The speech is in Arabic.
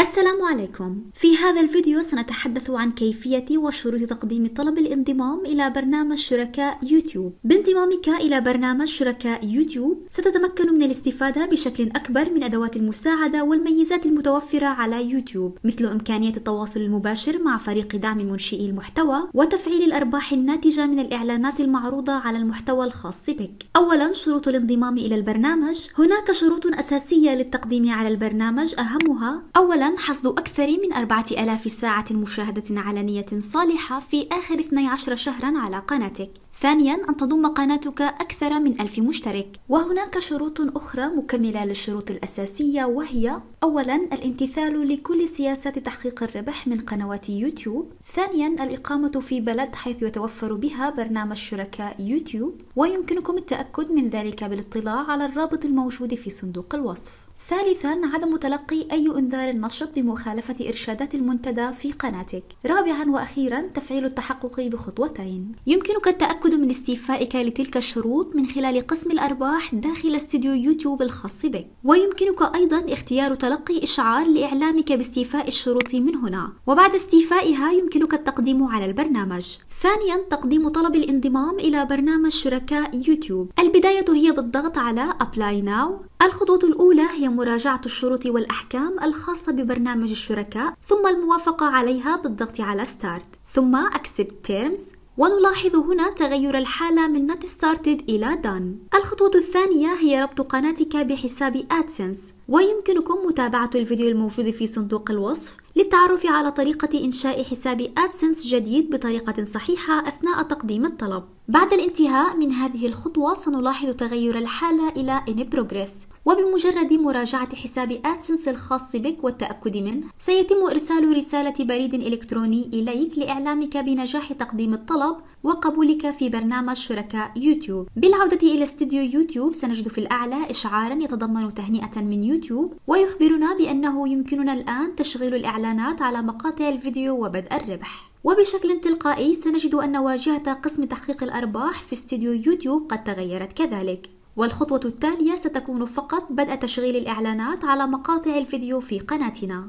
السلام عليكم. في هذا الفيديو سنتحدث عن كيفية وشروط تقديم طلب الانضمام إلى برنامج شركاء يوتيوب. بانضمامك إلى برنامج شركاء يوتيوب ستتمكن من الاستفادة بشكل أكبر من أدوات المساعدة والميزات المتوفرة على يوتيوب مثل إمكانية التواصل المباشر مع فريق دعم منشئي المحتوى وتفعيل الأرباح الناتجة من الإعلانات المعروضة على المحتوى الخاص بك. أولا شروط الانضمام إلى البرنامج. هناك شروط أساسية للتقديم على البرنامج أهمها أولا حصد أكثر من 4000 ساعة مشاهدة علنية صالحة في آخر 12 شهرا على قناتك. ثانيا أن تضم قناتك أكثر من ألف مشترك. وهناك شروط أخرى مكملة للشروط الأساسية وهي أولا الامتثال لكل سياسات تحقيق الربح من قنوات يوتيوب. ثانيا الإقامة في بلد حيث يتوفر بها برنامج شركاء يوتيوب. ويمكنكم التأكد من ذلك بالاطلاع على الرابط الموجود في صندوق الوصف. ثالثا عدم تلقي أي إنذار نشط بمخالفة إرشادات المنتدى في قناتك. رابعا وأخيرا تفعيل التحقق بخطوتين. يمكنك التأكد من استيفائك لتلك الشروط من خلال قسم الأرباح داخل استديو يوتيوب الخاص بك. ويمكنك أيضا اختيار تلقي إشعار لإعلامك باستيفاء الشروط من هنا. وبعد استيفائها يمكنك التقديم على البرنامج. ثانيا تقديم طلب الانضمام إلى برنامج شركاء يوتيوب. البداية هي بالضغط على Apply Now. الخطوة الأولى هي مراجعة الشروط والأحكام الخاصة ببرنامج الشركاء ثم الموافقة عليها بالضغط على Start. ثم Accept Terms. ونلاحظ هنا تغير الحالة من Not Started إلى Done. الخطوة الثانية هي ربط قناتك بحساب AdSense. ويمكنكم متابعة الفيديو الموجود في صندوق الوصف للتعرف على طريقة إنشاء حساب AdSense جديد بطريقة صحيحة أثناء تقديم الطلب. بعد الانتهاء من هذه الخطوة سنلاحظ تغير الحالة إلى In Progress. وبمجرد مراجعة حساب AdSense الخاص بك والتأكد منه سيتم إرسال رسالة بريد إلكتروني إليك لإعلامك بنجاح تقديم الطلب وقبولك في برنامج شركاء يوتيوب. بالعودة إلى استوديو يوتيوب سنجد في الأعلى إشعارا يتضمن تهنئة من يوتيوب ويخبرنا بأنه يمكننا الآن تشغيل الإعلانات على مقاطع الفيديو وبدء الربح. وبشكل تلقائي سنجد أن واجهة قسم تحقيق الأرباح في استديو يوتيوب قد تغيرت كذلك. والخطوة التالية ستكون فقط بدء تشغيل الإعلانات على مقاطع الفيديو في قناتنا.